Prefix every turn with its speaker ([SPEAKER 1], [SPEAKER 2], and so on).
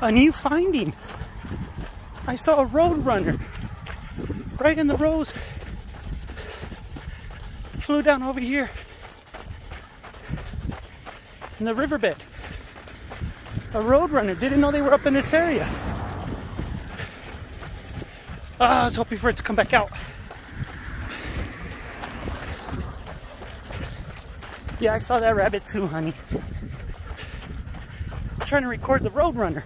[SPEAKER 1] a new finding. I saw a road runner right in the rose. Flew down over here in the riverbed. A road runner. Didn't know they were up in this area. Ah, I was hoping for it to come back out. Yeah, I saw that rabbit too, honey trying to record the Roadrunner.